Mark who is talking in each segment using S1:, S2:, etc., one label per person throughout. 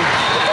S1: Thank you.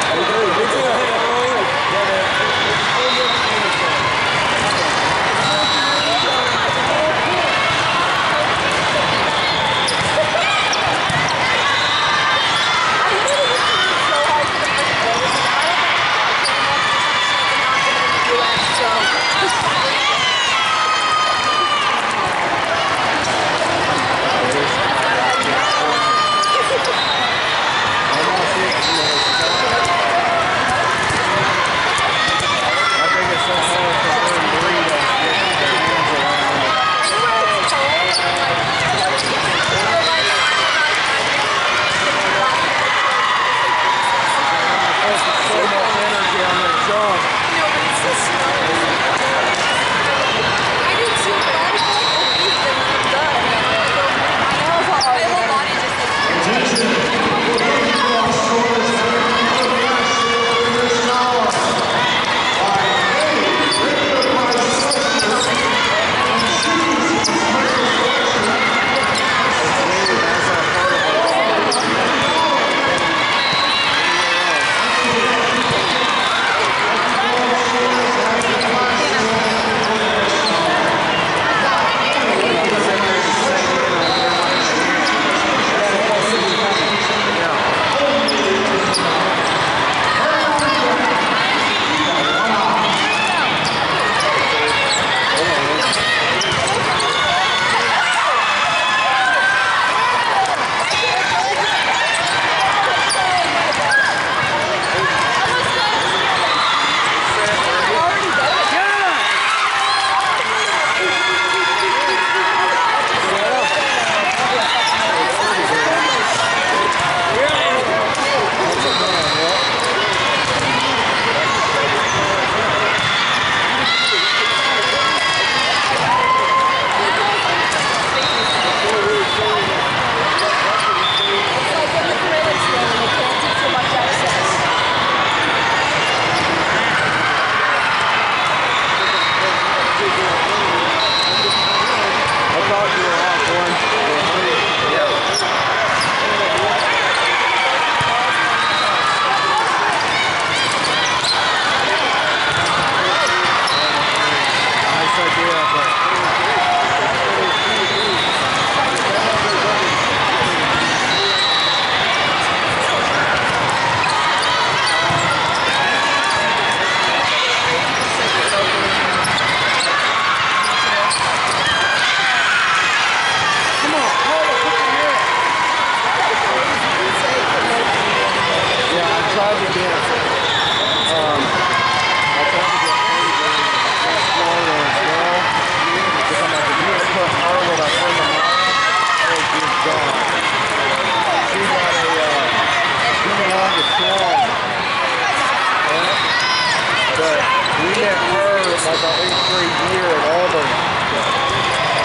S1: but we met her like our eighth grade year at Auburn.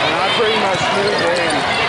S1: And I pretty much knew then.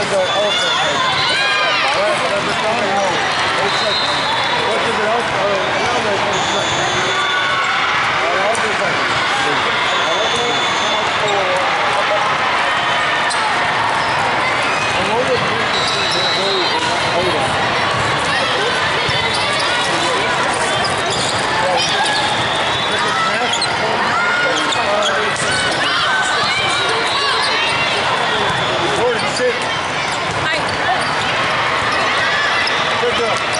S1: windows are open. Right, but I'm going home. It's like Good.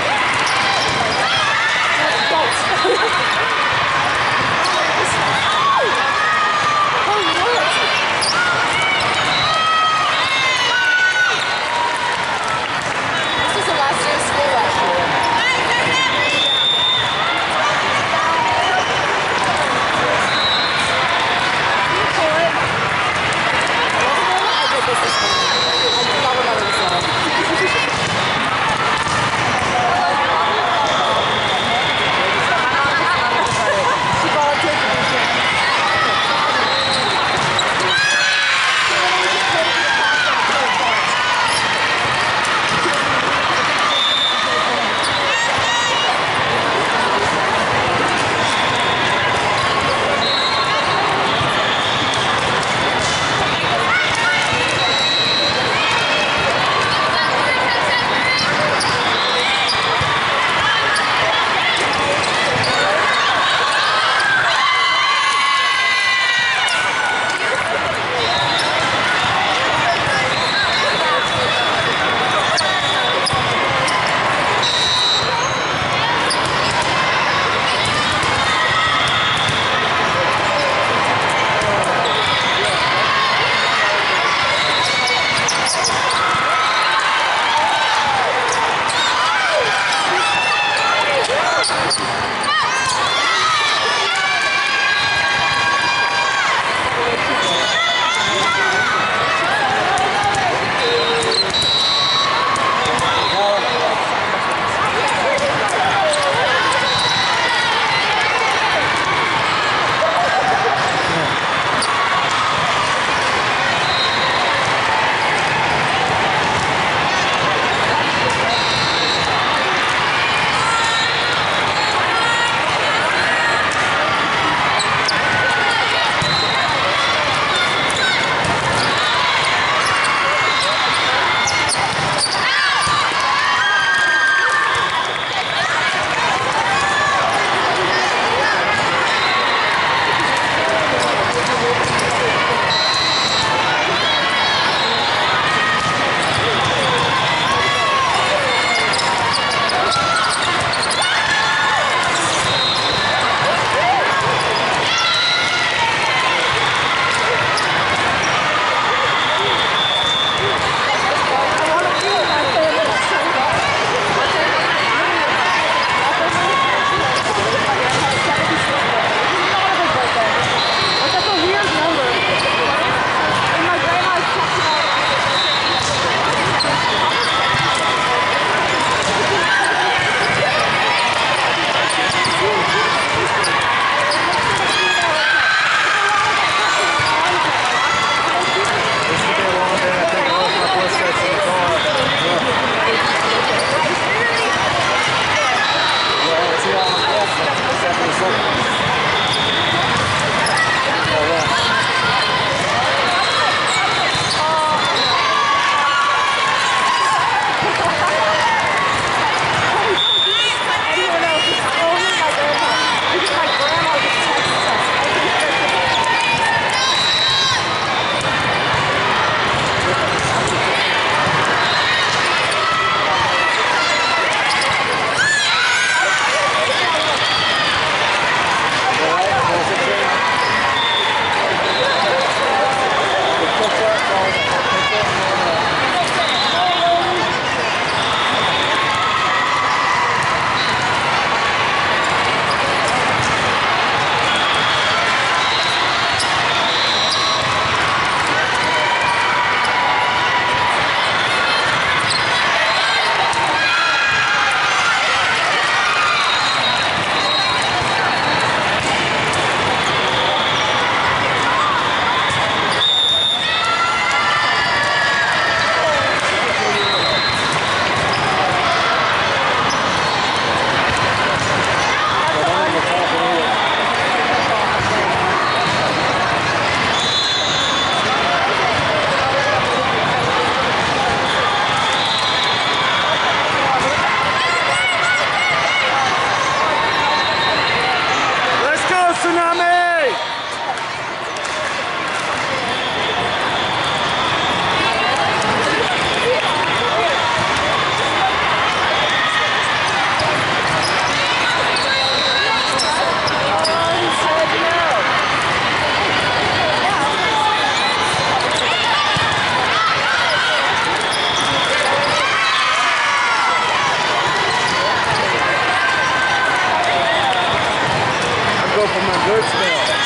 S1: Go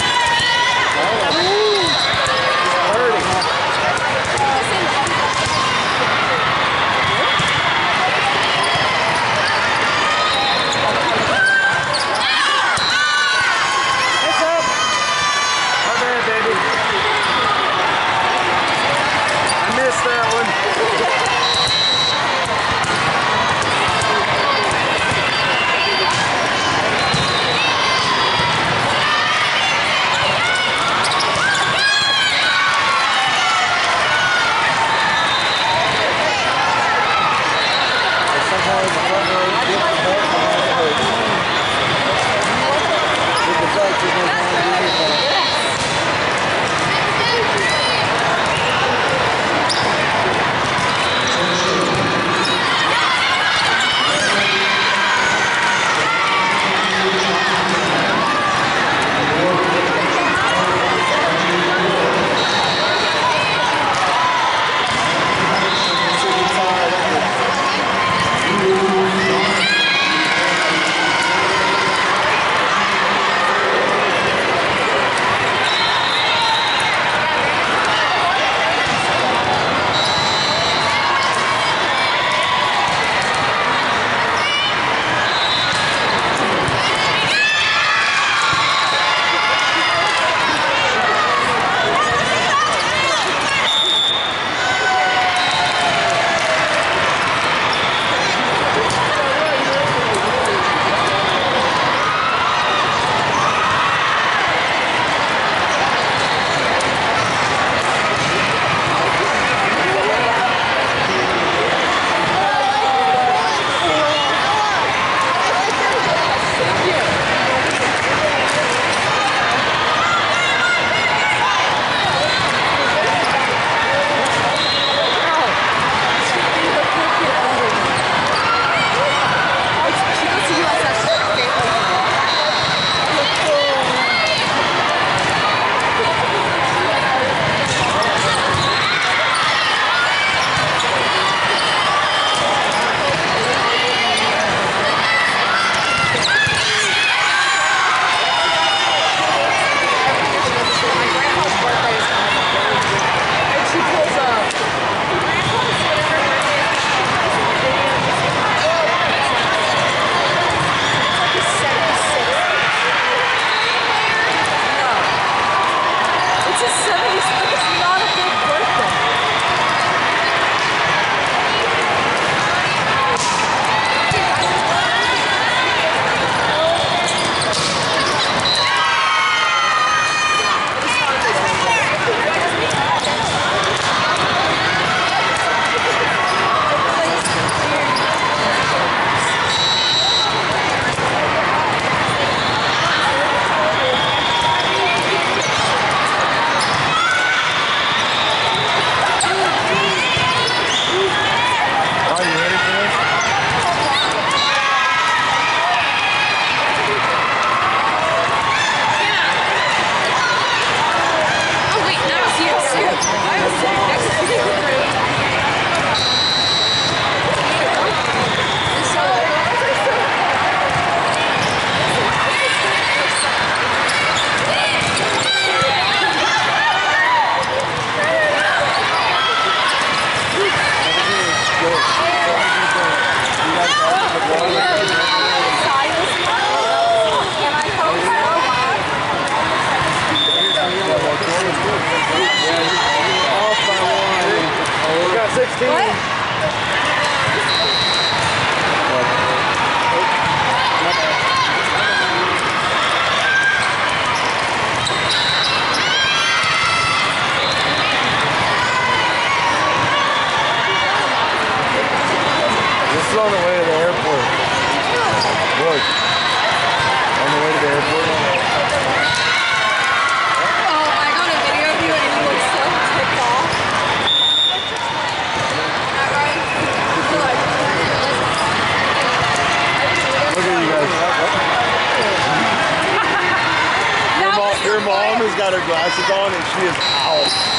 S1: got her glasses on and she is out.